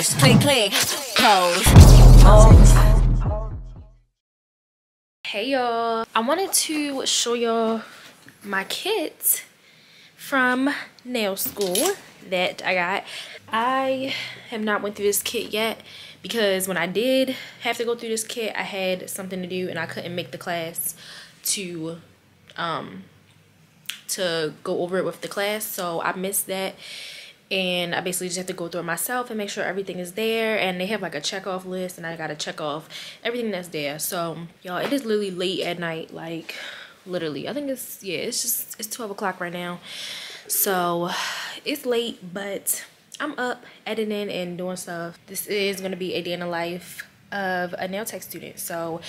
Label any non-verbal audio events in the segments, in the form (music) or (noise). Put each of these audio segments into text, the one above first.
Thirst. Click, click, close. Oh. Hey y'all, I wanted to show y'all my kit from nail school that I got. I have not went through this kit yet because when I did have to go through this kit, I had something to do and I couldn't make the class to um to go over it with the class. So I missed that and I basically just have to go through it myself and make sure everything is there. And they have like a check off list and I gotta check off everything that's there. So y'all it is literally late at night like literally. I think it's yeah it's just it's 12 o'clock right now. So it's late but I'm up editing and doing stuff. This is gonna be a day in the life of a nail tech student. So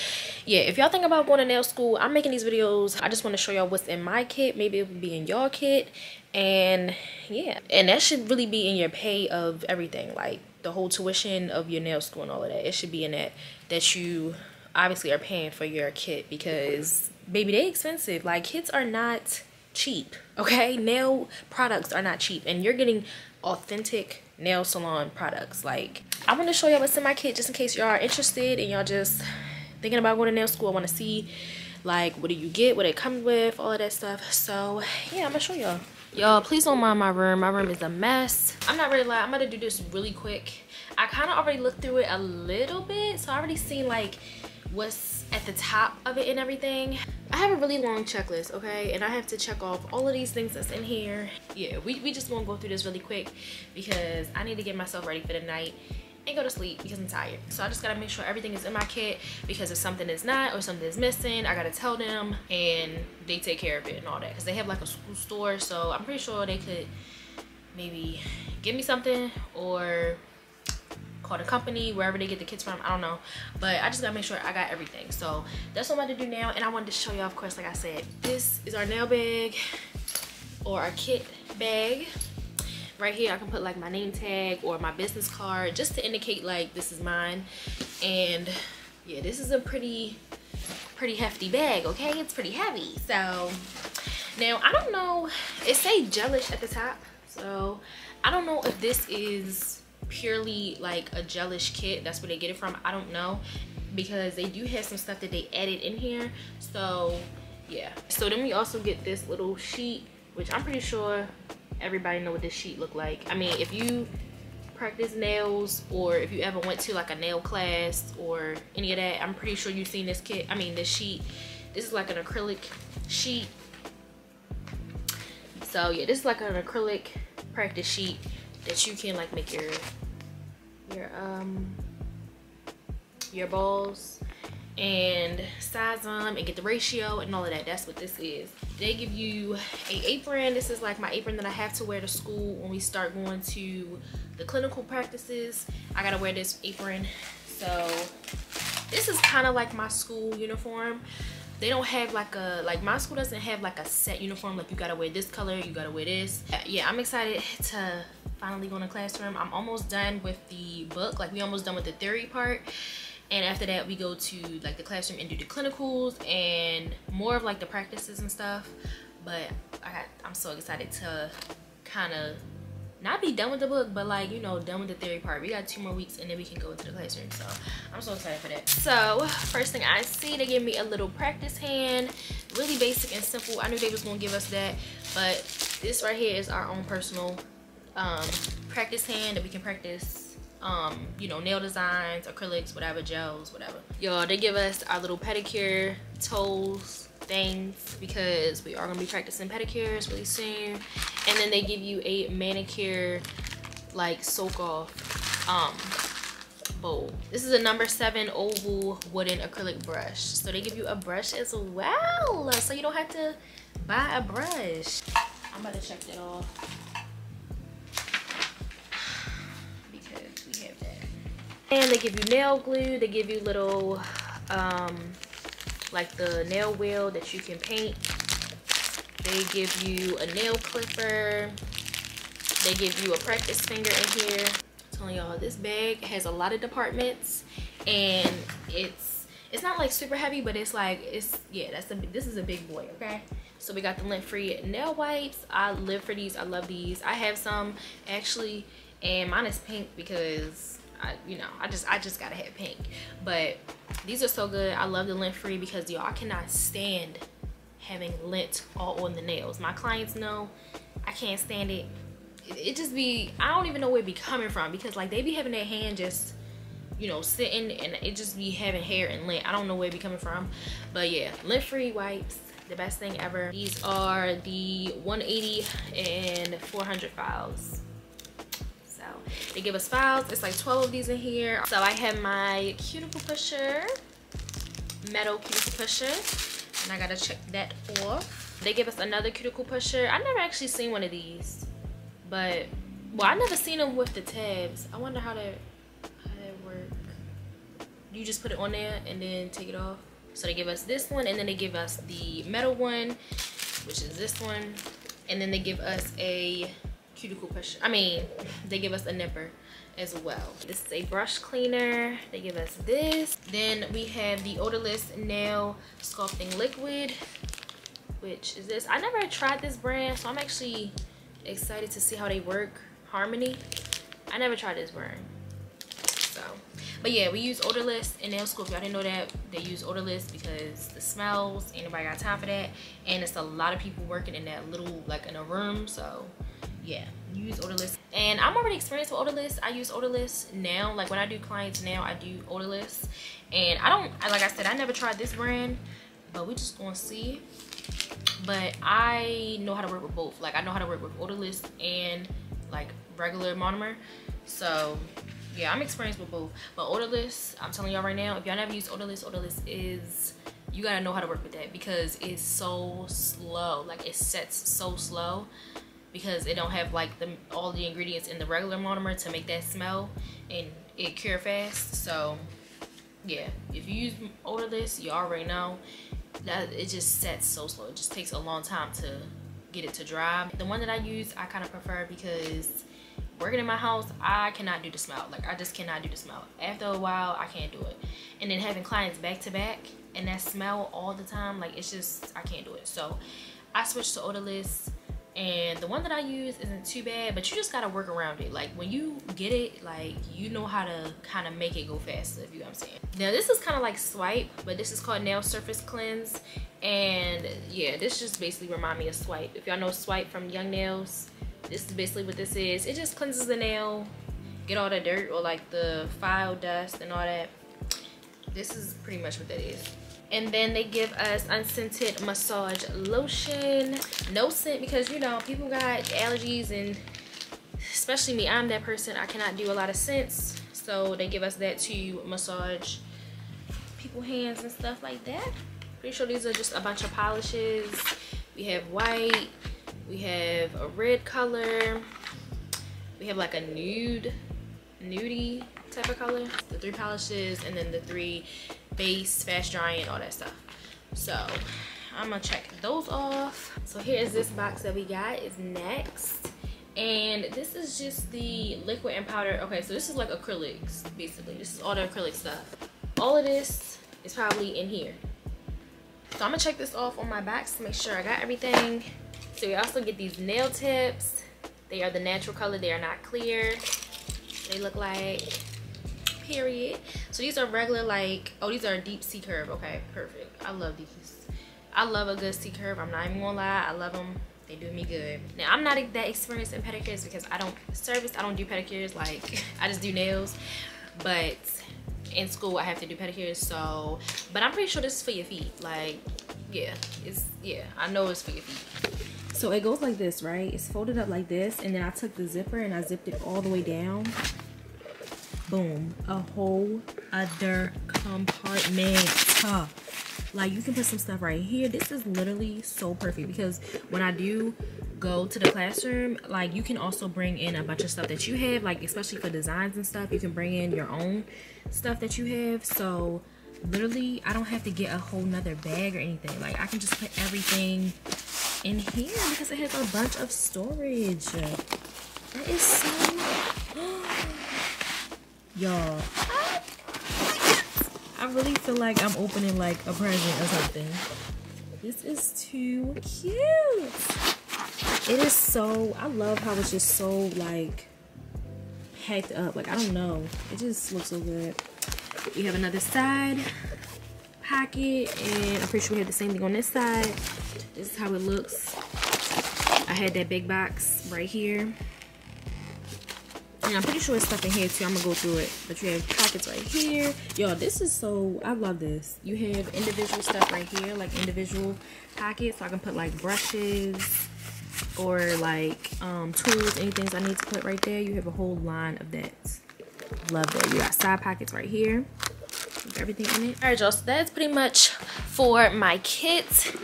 yeah if y'all think about going to nail school i'm making these videos. I just want to show y'all what's in my kit. Maybe it will be in your kit and yeah. And that should really be in your pay of everything like the whole tuition of your nail school and all of that. It should be in that that you obviously are paying for your kit because baby they expensive. Like kits are not cheap okay? Nail products are not cheap. And you're getting authentic nail salon products. Like i want to show y'all what's in my kit just in case y'all are interested and y'all just thinking about going to nail school. I want to see like what do you get what it comes with all of that stuff. So yeah i'm gonna show y'all y'all please don't mind my room. My room is a mess. I'm not really like i'm gonna do this really quick. I kind of already looked through it a little bit so i already seen like what's at the top of it and everything. I have a really long checklist okay? And i have to check off all of these things that's in here. Yeah we, we just want to go through this really quick because i need to get myself ready for the night and go to sleep because i'm tired. So i just gotta make sure everything is in my kit because if something is not or something is missing i gotta tell them and they take care of it and all that. Because they have like a school store so i'm pretty sure they could maybe give me something or call the company wherever they get the kits from i don't know. But i just gotta make sure i got everything. So that's what i'm about to do now and i wanted to show y'all, of course like i said this is our nail bag or our kit bag right here i can put like my name tag or my business card just to indicate like this is mine. And yeah this is a pretty pretty hefty bag okay? It's pretty heavy. So now i don't know. It say gelish at the top. So i don't know if this is purely like a gelish kit. That's where they get it from. I don't know because they do have some stuff that they added in here. So yeah. So then we also get this little sheet which i'm pretty sure everybody know what this sheet look like. I mean if you practice nails or if you ever went to like a nail class or any of that i'm pretty sure you've seen this kit i mean this sheet. This is like an acrylic sheet. So yeah this is like an acrylic practice sheet that you can like make your your um your balls and size them and get the ratio and all of that. That's what this is. They give you a apron. This is like my apron that i have to wear to school when we start going to the clinical practices. I gotta wear this apron. So this is kind of like my school uniform. They don't have like a like my school doesn't have like a set uniform like you gotta wear this color you gotta wear this. Uh, yeah i'm excited to finally go in the classroom. I'm almost done with the book. Like we almost done with the theory part and after that we go to like the classroom and do the clinicals and more of like the practices and stuff. But i i'm so excited to kind of not be done with the book but like you know done with the theory part. We got two more weeks and then we can go into the classroom so i'm so excited for that. So first thing i see they give me a little practice hand. Really basic and simple. I knew they was gonna give us that but this right here is our own personal um, practice hand that we can practice um, you know nail designs acrylics whatever gels whatever. Y'all they give us our little pedicure toes things because we are to be practicing pedicures really soon. And then they give you a manicure like soak off um bowl. This is a number seven oval wooden acrylic brush. So they give you a brush as well. So you don't have to buy a brush. I'm about to check that off and they give you nail glue they give you little um like the nail wheel that you can paint. They give you a nail clipper. They give you a practice finger in here. I'm telling y'all this bag has a lot of departments and it's it's not like super heavy but it's like it's yeah that's a this is a big boy okay? So we got the lint free nail wipes. I live for these. I love these. I have some actually and mine is pink because I, you know, I just I just gotta have pink. But these are so good. I love the lint free because y'all I cannot stand having lint all on the nails. My clients know I can't stand it. it. It just be I don't even know where it be coming from because like they be having their hand just you know sitting and it just be having hair and lint. I don't know where it be coming from. But yeah, lint free wipes the best thing ever. These are the 180 and 400 files. They give us files. It's like 12 of these in here. So I have my cuticle pusher, metal cuticle pusher, and I gotta check that off. They give us another cuticle pusher. I never actually seen one of these, but well, I never seen them with the tabs. I wonder how that how that work. You just put it on there and then take it off. So they give us this one and then they give us the metal one, which is this one. And then they give us a cuticle pusher. I mean, they give us a nipper as well. This is a brush cleaner. They give us this. Then we have the odorless nail sculpting liquid, which is this. I never tried this brand, so I'm actually excited to see how they work. Harmony. I never tried this brand. So but yeah we use odorless in nail if y'all didn't know that they use odorless because the smells anybody got time for that and it's a lot of people working in that little like in a room so yeah use odorless. And i'm already experienced with odorless. I use odorless now. Like when i do clients now i do odorless. And i don't like i said i never tried this brand but we just gonna see. But i know how to work with both. Like i know how to work with odorless and like regular monomer. So yeah i'm experienced with both. But odorless i'm telling y'all right now if y'all never use odorless odorless is you gotta know how to work with that because it's so slow. Like it sets so slow because it don't have like the all the ingredients in the regular monomer to make that smell and it cure fast. So yeah if you use odorless you already know that it just sets so slow. It just takes a long time to get it to dry. The one that i use i kind of prefer because working in my house i cannot do the smell. Like i just cannot do the smell. After a while i can't do it. And then having clients back to back and that smell all the time like it's just i can't do it. So i switched to odorless and the one that i use isn't too bad but you just gotta work around it. Like when you get it like you know how to kind of make it go faster if you know what i'm saying. Now this is kind of like swipe but this is called nail surface cleanse. And yeah this just basically remind me of swipe. If y'all know swipe from young nails this is basically what this is. It just cleanses the nail get all the dirt or like the file dust and all that. This is pretty much what that is and then they give us unscented massage lotion. No scent because you know people got allergies and especially me i'm that person i cannot do a lot of scents. So they give us that to massage people hands and stuff like that. Pretty sure these are just a bunch of polishes. We have white we have a red color we have like a nude nudie type of color. The three polishes and then the three base fast drying all that stuff. So i'm gonna check those off. So here's this box that we got. Is next. And this is just the liquid and powder. Okay so this is like acrylics basically. This is all the acrylic stuff. All of this is probably in here. So i'm gonna check this off on my box to make sure i got everything. So you also get these nail tips. They are the natural color. They are not clear. They look like period. So these are regular like, oh, these are a deep C curve. Okay, perfect. I love these. I love a good C curve. I'm not even gonna lie. I love them. They do me good. Now, I'm not that experienced in pedicures because I don't service. I don't do pedicures. Like, (laughs) I just do nails. But in school, I have to do pedicures. So, but I'm pretty sure this is for your feet. Like, yeah, it's, yeah, I know it's for your feet. So it goes like this, right? It's folded up like this. And then I took the zipper and I zipped it all the way down. Boom. A whole other compartment. Huh. Like you can put some stuff right here. This is literally so perfect because when I do go to the classroom, like you can also bring in a bunch of stuff that you have, like especially for designs and stuff. You can bring in your own stuff that you have. So literally I don't have to get a whole nother bag or anything. Like I can just put everything in here because it has a bunch of storage. That is so... Y'all. I really feel like I'm opening like a present or something. This is too cute. It is so... I love how it's just so like hacked up. Like, I don't know. It just looks so good. We have another side pocket. And I'm pretty sure we have the same thing on this side. This is how it looks. I had that big box right here. And I'm pretty sure it's stuff in here too. I'm gonna go through it. But you have pockets right here. Y'all, this is so, I love this. You have individual stuff right here, like individual pockets. So I can put like brushes or like um, tools, anything I need to put right there. You have a whole line of that. Love that. You got side pockets right here. Everything in it. All right, y'all. So that's pretty much for my kit.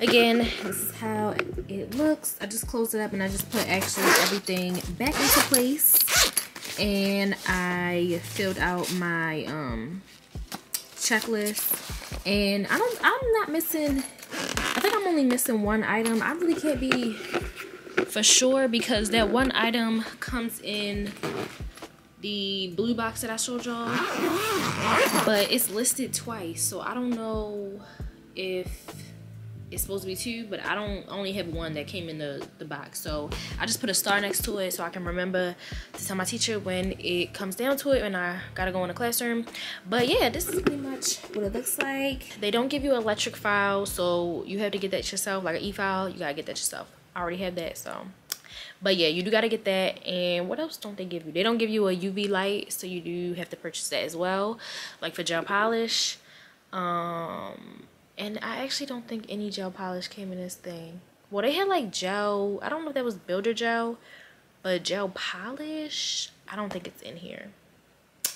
Again, this is how it looks. I just closed it up and I just put actually everything back into place. And I filled out my um, checklist. And I don't, I'm not missing, I think I'm only missing one item. I really can't be for sure because that one item comes in the blue box that I showed y'all. But it's listed twice. So I don't know if it's supposed to be two, but I don't only have one that came in the, the box. So I just put a star next to it so I can remember to tell my teacher when it comes down to it and I gotta go in the classroom. But yeah, this is pretty much what it looks like. They don't give you electric file, so you have to get that yourself, like an e-file, you gotta get that yourself. I already have that, so. But yeah, you do gotta get that. And what else don't they give you? They don't give you a UV light, so you do have to purchase that as well. Like for gel polish. Um, and I actually don't think any gel polish came in this thing. Well, they had like gel. I don't know if that was builder gel, but gel polish, I don't think it's in here.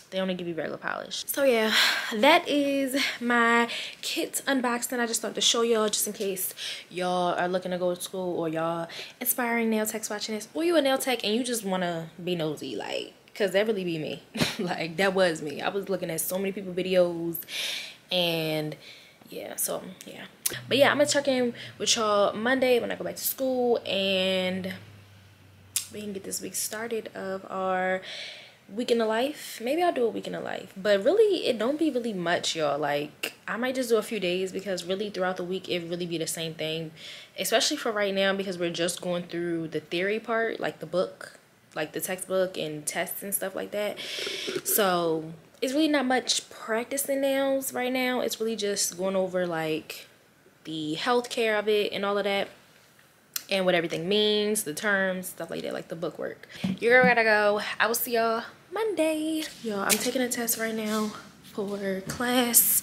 They only give you regular polish. So yeah, that is my kit unboxing. I just thought to show y'all just in case y'all are looking to go to school or y'all inspiring nail techs watching this. Or you a nail tech and you just want to be nosy like because that really be me (laughs) like that was me i was looking at so many people videos and yeah so yeah. But yeah i'm gonna check in with y'all monday when i go back to school and we can get this week started of our week in the life. Maybe i'll do a week in the life but really it don't be really much y'all. Like i might just do a few days because really throughout the week it really be the same thing especially for right now because we're just going through the theory part like the book like the textbook and tests and stuff like that. So it's really not much practicing nails right now. It's really just going over like the health care of it and all of that and what everything means, the terms, stuff like that, like the book work. You're gotta go. I will see y'all Monday. Y'all, I'm taking a test right now for class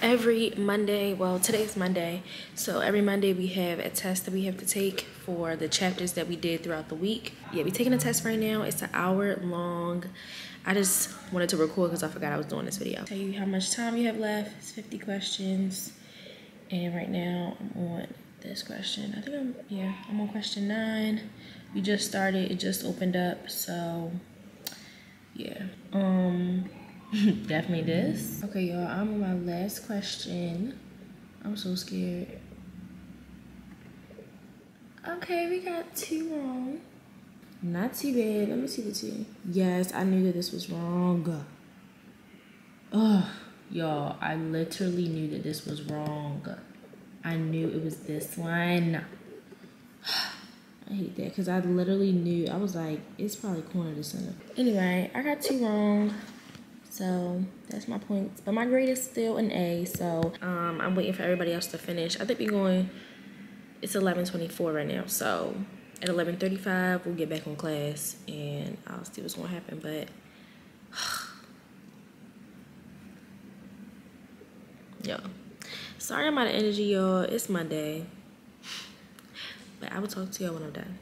every Monday. Well, today's Monday. So every Monday we have a test that we have to take for the chapters that we did throughout the week. Yeah, we're taking a test right now. It's an hour long. I just wanted to record because I forgot I was doing this video. Tell you how much time you have left. It's 50 questions. And right now I'm on this question. I think I'm, yeah, I'm on question nine. We just started, it just opened up. So yeah, um, (laughs) definitely this. Okay, y'all, I'm on my last question. I'm so scared. Okay, we got two wrong. Not too bad. Let me see the two. Yes, I knew that this was wrong. Oh, y'all, I literally knew that this was wrong. I knew it was this one. (sighs) I hate that because I literally knew. I was like, it's probably corner to center. Anyway, I got two wrong. So that's my points. But my grade is still an A. So um, I'm waiting for everybody else to finish. I think we're going, it's 11.24 right now. So at 11.35 we'll get back on class and I'll see what's gonna happen but (sighs) yo sorry I'm out of energy y'all. It's Monday. But I will talk to y'all when I'm done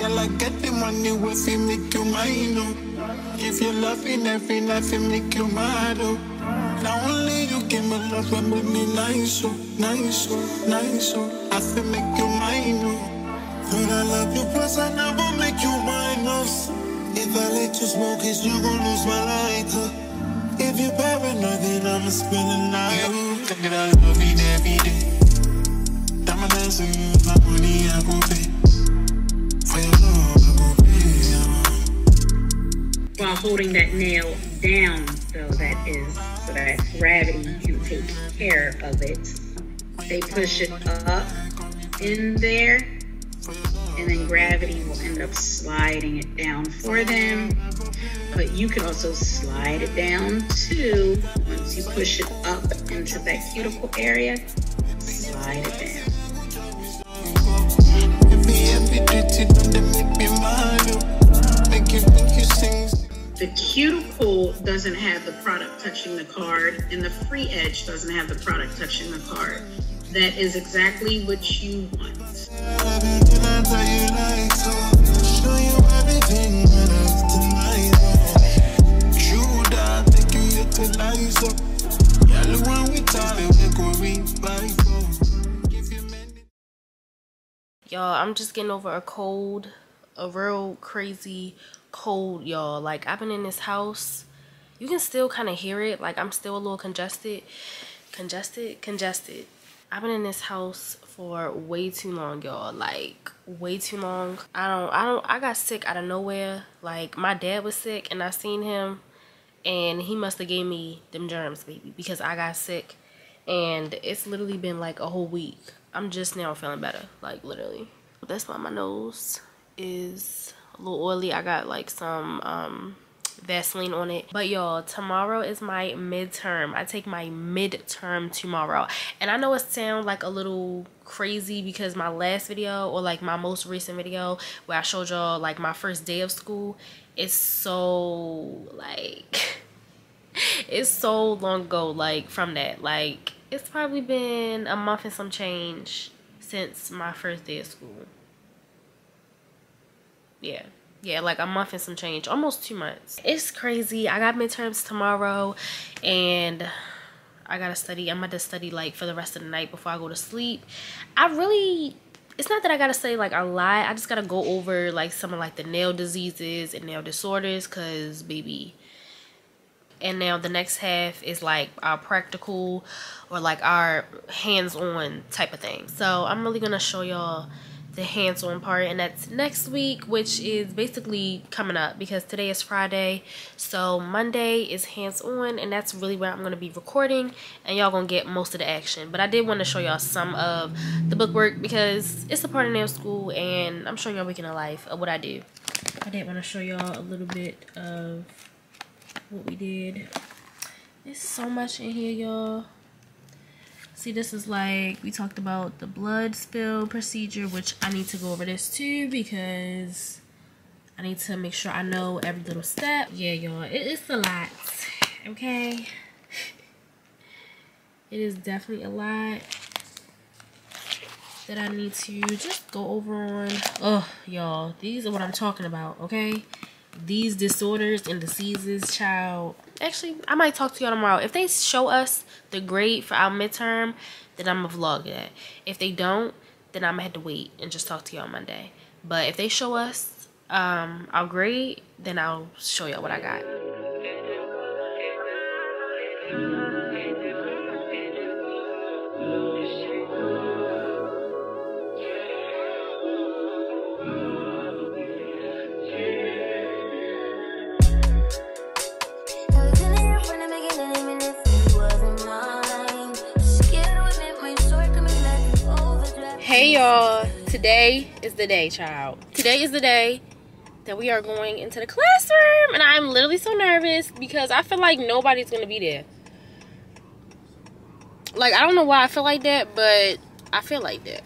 Girl, I get the money if you make you mine, oh. If you're loving every night, you make you mad, oh. Now only you give me love and make me nice, oh, nice, oh, nice, oh. I feel make you mine, oh. But I love you, plus I never make you minus. If I let you smoke it, you gon' lose my lighter. If you paranoid, then I'ma spend the night. You think that I love you every day. Diamond dancing, my money, I gon' pay. While holding that nail down, though, that is so that gravity can take care of it. They push it up in there, and then gravity will end up sliding it down for them. But you can also slide it down too. Once you push it up into that cuticle area, slide it down. The cuticle doesn't have the product touching the card, and the free edge doesn't have the product touching the card. That is exactly what you want. Y'all, I'm just getting over a cold, a real crazy cold, y'all. Like, I've been in this house. You can still kind of hear it. Like, I'm still a little congested. Congested? Congested. I've been in this house for way too long, y'all. Like, way too long. I don't, I don't, I got sick out of nowhere. Like, my dad was sick and I seen him and he must have gave me them germs, baby, because I got sick. And it's literally been like a whole week. I'm just now feeling better, like literally. That's why my nose is a little oily. I got like some um, Vaseline on it. But y'all, tomorrow is my midterm. I take my midterm tomorrow. And I know it sounds like a little crazy because my last video or like my most recent video where I showed y'all like my first day of school is so like (laughs) it's so long ago like from that. Like it's probably been a month and some change since my first day of school. Yeah. Yeah like a month and some change. Almost two months. It's crazy. I got midterms tomorrow and i gotta study. I'm about to study like for the rest of the night before i go to sleep. I really it's not that i gotta say like a lot. I just gotta go over like some of like the nail diseases and nail disorders because baby and now the next half is like our practical or like our hands-on type of thing. So i'm really gonna show y'all the hands-on part and that's next week which is basically coming up because today is Friday. So Monday is hands-on and that's really where I'm going to be recording and y'all gonna get most of the action. But I did want to show y'all some of the bookwork because it's a part of nail school and I'm showing y'all week in of life of what I do. I did want to show y'all a little bit of what we did there's so much in here y'all See, this is like, we talked about the blood spill procedure, which I need to go over this too because I need to make sure I know every little step. Yeah, y'all, it's a lot, okay? (laughs) It is definitely a lot that I need to just go over on. Oh, y'all, these are what I'm talking about, okay? These disorders and diseases, child, actually i might talk to y'all tomorrow. If they show us the grade for our midterm then i'm gonna vlog that. If they don't then i'm gonna have to wait and just talk to y'all monday. But if they show us um our grade then i'll show y'all what i got today is the day, child. Today is the day that we are going into the classroom and I'm literally so nervous because I feel like nobody's gonna be there. Like, I don't know why I feel like that, but I feel like that.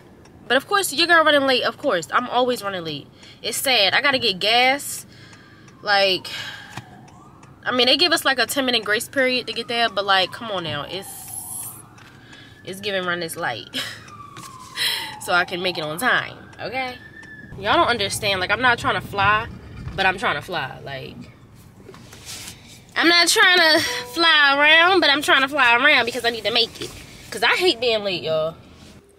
But of course, you're gonna running late, of course. I'm always running late. It's sad. I gotta get gas. Like, I mean, they give us like a 10 minute grace period to get there, but like, come on now. It's, it's giving run this light. (laughs) so I can make it on time, okay? Y'all don't understand. Like, I'm not trying to fly, but I'm trying to fly. Like, I'm not trying to fly around, but I'm trying to fly around because I need to make it. Because I hate being late, y'all.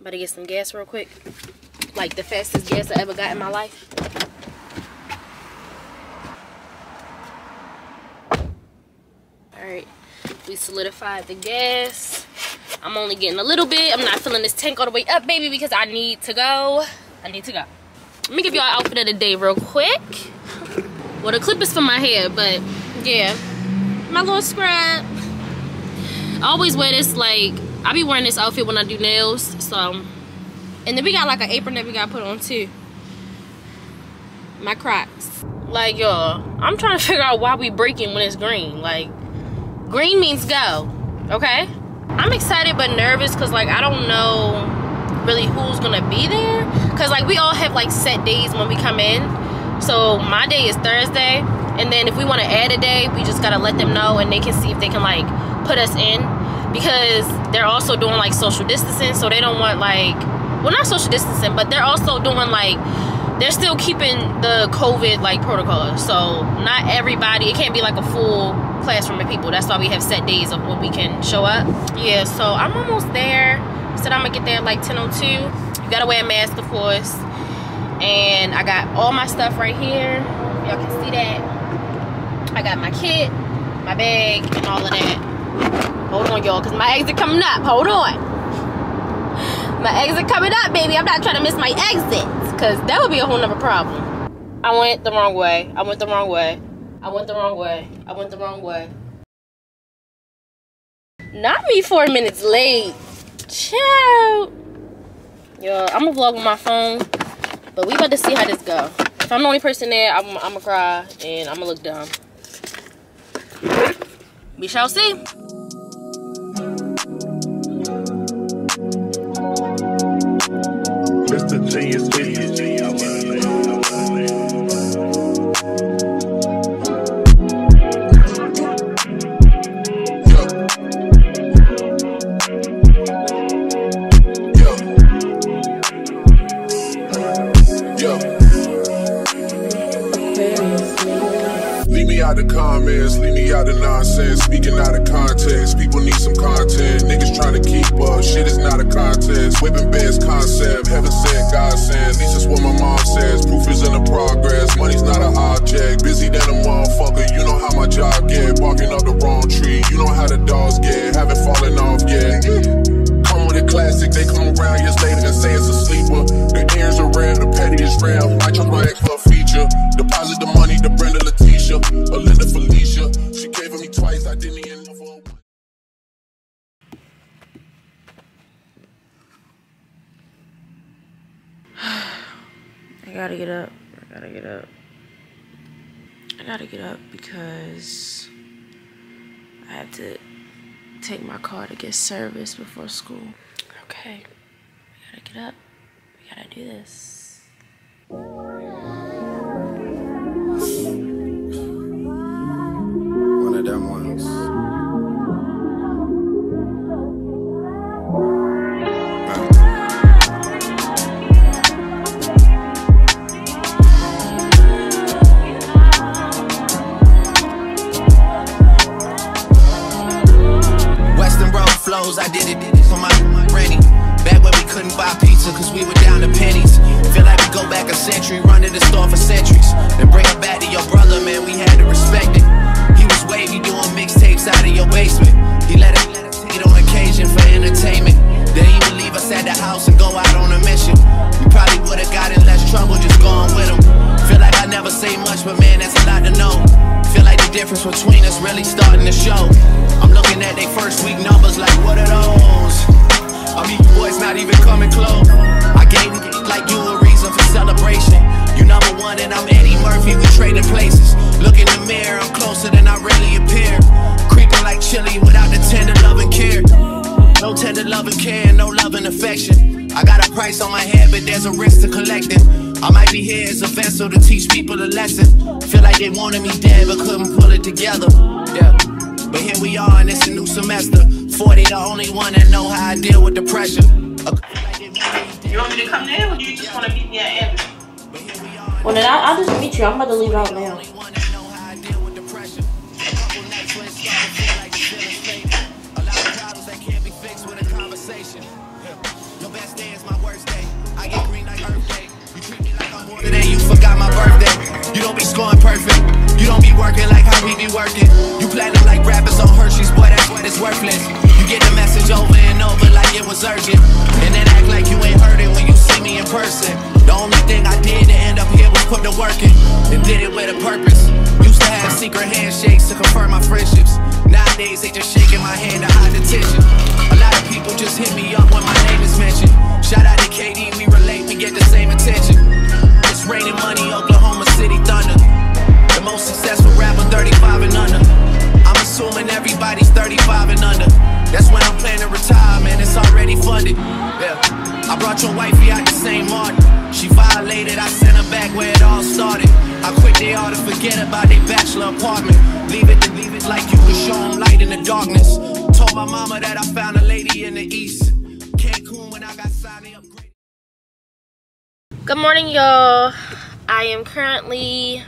Better get some gas real quick. Like, the fastest gas I ever got in my life. Alright, we solidified the gas. I'm only getting a little bit. I'm not filling this tank all the way up, baby, because I need to go. I need to go. Let me give y'all outfit of the day real quick. Well, the clip is for my hair, but yeah. My little scrub. I always wear this, like, I be wearing this outfit when I do nails, so. And then we got like an apron that we got put on too. My Crocs. Like, y'all, I'm trying to figure out why we breaking when it's green. Like, green means go, okay? I'm excited but nervous because, like, I don't know really who's gonna be there. Because, like, we all have, like, set days when we come in. So, my day is Thursday. And then if we want to add a day, we just gotta let them know and they can see if they can, like, put us in. Because they're also doing, like, social distancing. So, they don't want, like, well, not social distancing, but they're also doing, like, they're still keeping the COVID like protocol. So not everybody, it can't be like a full classroom of people. That's why we have set days of when we can show up. Yeah, so I'm almost there. Said I'm gonna get there like 10:02. You gotta wear a mask, of course. And I got all my stuff right here. Y'all can see that. I got my kit, my bag, and all of that. Hold on, y'all, cause my exit coming up. Hold on. My exit coming up, baby. I'm not trying to miss my exit because that would be a whole nother problem. I went the wrong way. I went the wrong way. I went the wrong way. I went the wrong way. Not me four minutes late. Ciao. Yo, I'm gonna vlog with my phone, but we about to see how this go. If I'm the only person there, I'm, I'm gonna cry and I'm gonna look dumb. We shall see. Mr. Genius out of context, people need some content. Niggas trying to keep up, shit is not a contest. Whipping best concept, heaven sent, God sent. Least that's what my mom says. Proof is in the progress, money's not an object. Busy than a motherfucker, you know how my job get. Barking up the wrong tree, you know how the dogs get. Haven't fallen off yet. Come with a classic, they come around years later and say it's a sleeper. The ears are rare, the petty is rare. I chose my ex for a feature. Deposit the money I gotta get up. I gotta get up. I gotta get up because I have to take my car to get service before school. Okay. I gotta get up. We gotta do this. House and go out on a mission. We probably would've got in less trouble just going with him. Feel like I never say much, but man, that's a lot to know. Feel like the difference between us really starting to show. I'm looking at they first week numbers like, what are those? I mean, you boys not even coming close. I gave you like you a reason for celebration. You number one and I'm Eddie Murphy, we trading places. Look in the mirror, I'm closer than I really appear. Creeping like Chilli without the tender love and care. No tender love and care, no love and affection. I got a price on my head, but there's a risk to collecting. I might be here as a vessel to teach people a lesson. Feel like they wanted me dead, but couldn't pull it together. Yeah. But here we are, and it's a new semester. 40, the only one that know how I deal with the pressure. You want me to come there or do you just want to meet me at Anderson? Well, then I'll, I'll just meet you. I'm about to leave out now. You don't be scoring perfect. You don't be working like how we be working. You platinum like wrappers on Hershey's, boy, that's what it's worthless. You get the message over and over like it was urgent. Am currently,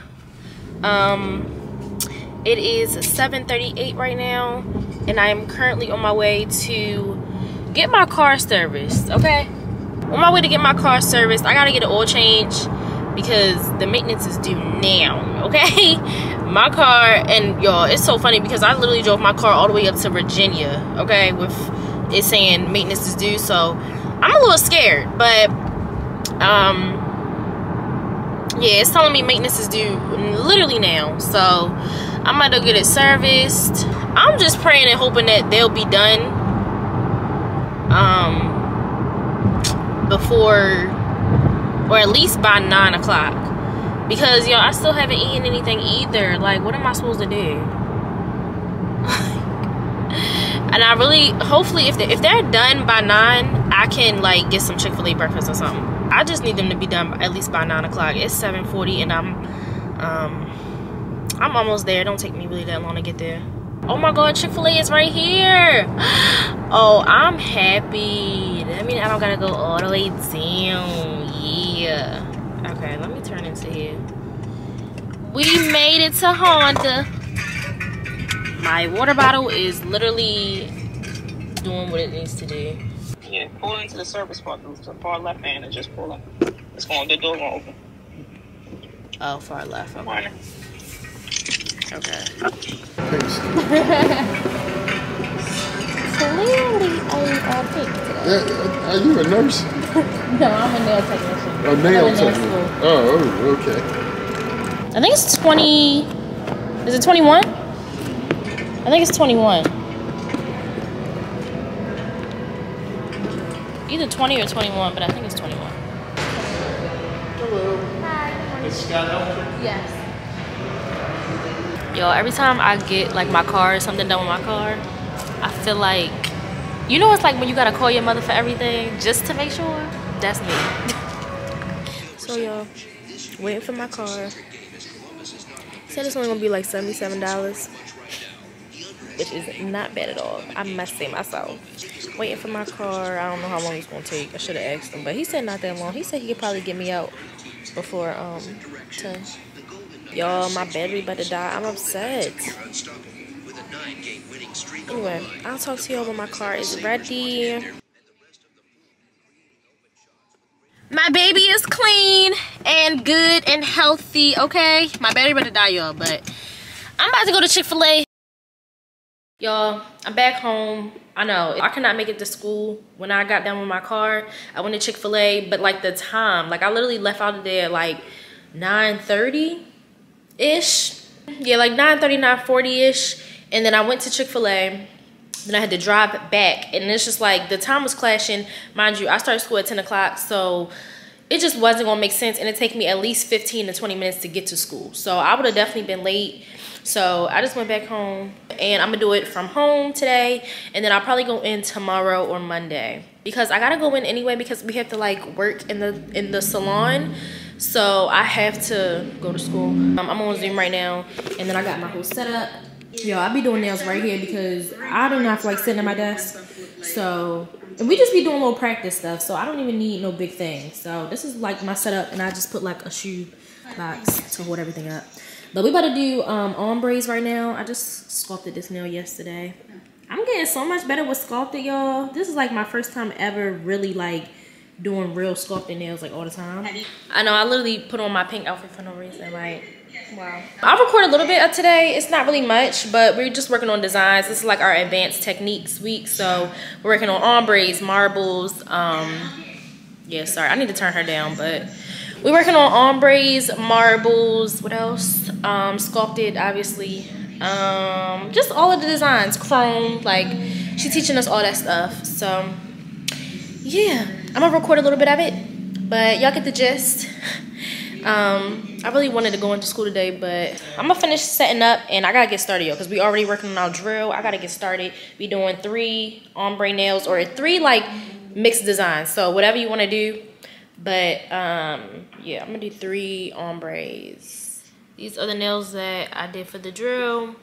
um, it is 7.38 right now, and I am currently on my way to get my car serviced, okay? On my way to get my car serviced, I gotta get an oil change because the maintenance is due now, (laughs) okay? My car, and y'all, it's so funny because I literally drove my car all the way up to Virginia, okay? With it saying maintenance is due, so I'm a little scared, but um yeah it's telling me maintenance is due literally now. So i'm about to get it serviced. I'm just praying and hoping that they'll be done um before or at least by nine o'clock. Because yo i still haven't eaten anything either. Like what am i supposed to do? (laughs) And i really hopefully if, they, if they're done by nine i can like get some chick-fil-a breakfast or something I just need them to be done at least by nine o'clock. It's 7:40, and I'm, um, I'm almost there. Don't take me really that long to get there. Oh my God, Chick-fil-A is right here. (gasps) Oh, I'm happy. That means I don't gotta go all the way down. Yeah. Okay, let me turn into here. We made it to Honda. My water bottle is literally doing what it needs to do. Yeah, pull into the service part, the far left hand, and just pull up. It's going, the door gonna open. Oh, far left. Okay. Morning. okay. Clearly a uh, pink today. Yeah, are you a nurse? (laughs) No, I'm a nail technician. A nail I'm at nail technician? Oh, oh, okay. I think it's 20. Is it 21? I think it's 21. Either 20 or 21, but I think it's 21. Hello. Hi. It's Scott. Yes. Yo, every time I get like my car or something done with my car, I feel like, you know, it's like when you gotta call your mother for everything just to make sure. That's me. (laughs) so yo, waiting for my car. Said it's only gonna be like seventy-seven dollars, (laughs) which is not bad at all. I must say myself. Waiting for my car. I don't know how long it's gonna take. I should have asked him, but he said not that long. He said he could probably get me out before um ten. Y'all, my battery about to die. I'm upset. Anyway, I'll talk to y'all when my car is ready. My baby is clean and good and healthy, okay? My battery about to die, y'all, but I'm about to go to Chick-fil-A. Y'all, I'm back home. I know, I could not make it to school when I got down with my car. I went to Chick-fil-A, but like the time, like I literally left out of there at like 9.30 ish. Yeah, like 9.30, 9.40 ish. And then I went to Chick-fil-A. Then I had to drive back. And it's just like the time was clashing. Mind you, I started school at 10 o'clock. So it just wasn't gonna make sense. And it take me at least 15 to 20 minutes to get to school. So I would have definitely been late. So I just went back home and I'm gonna do it from home today. And then I'll probably go in tomorrow or Monday. Because I gotta go in anyway because we have to like work in the in the salon. So I have to go to school. Um, I'm on Zoom right now, and then I got my whole setup. Yo, I be doing nails right here because I do not feel like sitting at my desk. So, and we just be doing little practice stuff. So I don't even need no big thing. So this is like my setup, and I just put like a shoe box to hold everything up. But we about to do um, ombres right now. I just sculpted this nail yesterday. I'm getting so much better with sculpted, y'all. This is like my first time ever really like doing real sculpted nails like all the time. I know I literally put on my pink outfit for no reason. Like, wow. I'll record a little bit of today. It's not really much, but we're just working on designs. This is like our advanced techniques week. So we're working on ombres, marbles. Um, yeah, sorry, I need to turn her down, but We're working on ombres, marbles, what else? Um, sculpted, obviously. Um, just all of the designs, chrome, like she's teaching us all that stuff. So yeah, I'm gonna record a little bit of it, but y'all get the gist. (laughs) Um, I really wanted to go into school today, but I'm gonna finish setting up and I gotta get started, yo, because we already working on our drill. I gotta get started. We doing three ombre nails or three like mixed designs. So whatever you wanna do. But um, yeah, I'm gonna do three ombres. These are the nails that I did for the drill.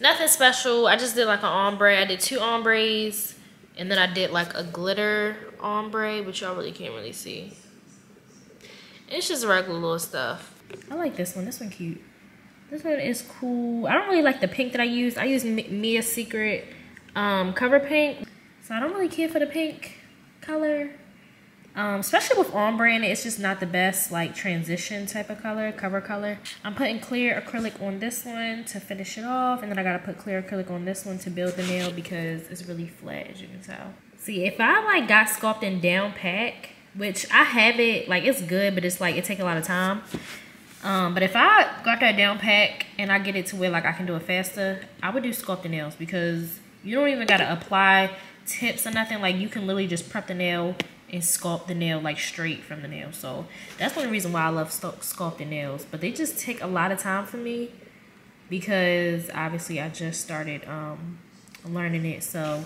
Nothing special. I just did like an ombre. I did two ombres and then I did like a glitter ombre, which y'all really can't really see. It's just regular little stuff. I like this one. This one cute. This one is cool. I don't really like the pink that I use. I use Mia Secret um, cover pink. So I don't really care for the pink color. Um, especially with in it, it's just not the best like transition type of color, cover color. I'm putting clear acrylic on this one to finish it off. And then I got to put clear acrylic on this one to build the nail because it's really flat as you can tell. See, if I like got sculpting down pack, which I have it, like it's good, but it's like it take a lot of time. Um, but if I got that down pack and I get it to where like I can do it faster, I would do sculpting nails because you don't even gotta apply tips or nothing. Like you can literally just prep the nail and sculpt the nail like straight from the nail. So that's one reason why I love sculpting nails. But they just take a lot of time for me because obviously I just started um, learning it. So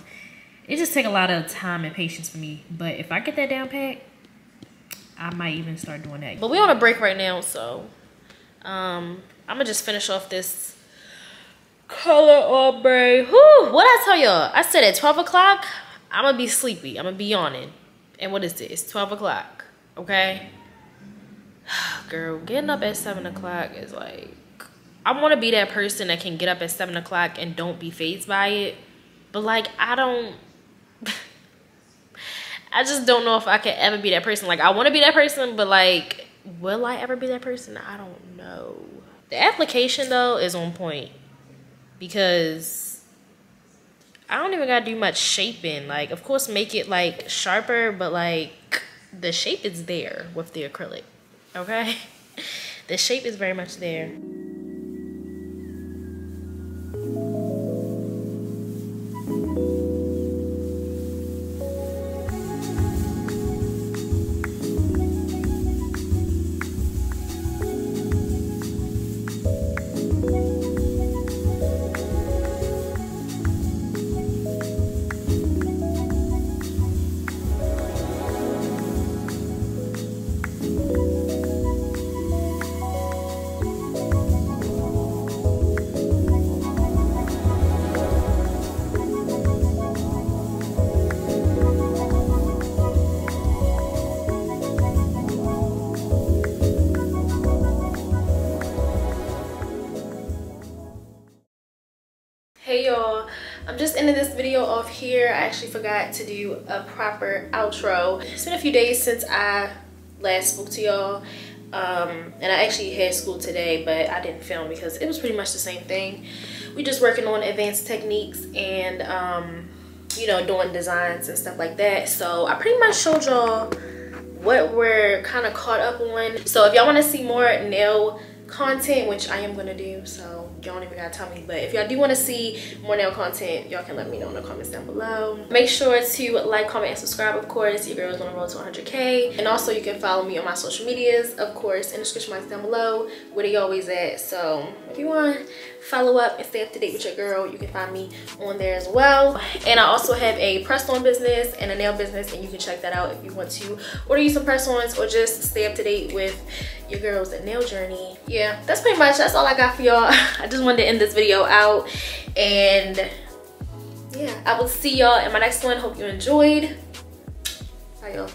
it just take a lot of time and patience for me. But if I get that down pat, I might even start doing that. But we on a break right now, so um, I'm gonna just finish off this color ombre. Whew, what I tell y'all? I said at 12 o'clock, I'm gonna be sleepy. I'm gonna be yawning. And what is this? 12 o'clock, okay? (sighs) Girl, getting up at 7 o'clock is like, I wanna be that person that can get up at 7 o'clock and don't be phased by it. But like, I don't, (laughs) I just don't know if I can ever be that person. Like, I want to be that person, but like, will I ever be that person? I don't know. The application though is on point because I don't even gotta do much shaping. Like, of course, make it like sharper, but like the shape is there with the acrylic. Okay, (laughs) the shape is very much there. Forgot to do a proper outro. It's been a few days since i last spoke to y'all um, and i actually had school today but i didn't film because it was pretty much the same thing. We're just working on advanced techniques and um, you know doing designs and stuff like that. So i pretty much showed y'all what we're kind of caught up on. So if y'all want to see more nail content which i am gonna do so y'all don't even gotta tell me. But if y'all do want to see more nail content y'all can let me know in the comments down below. Make sure to like comment and subscribe of course. Your girl is on the road to 100k and also you can follow me on my social medias of course in the description box down below where they always at. So if you want follow up. And stay up to date with your girl you can find me on there as well. And i also have a press on business and a nail business and you can check that out if you want to order you some press ons or just stay up to date with your girl's nail journey. Yeah that's pretty much that's all i got for y'all. (laughs) I just wanted to end this video out and yeah i will see y'all in my next one. Hope you enjoyed. Bye y'all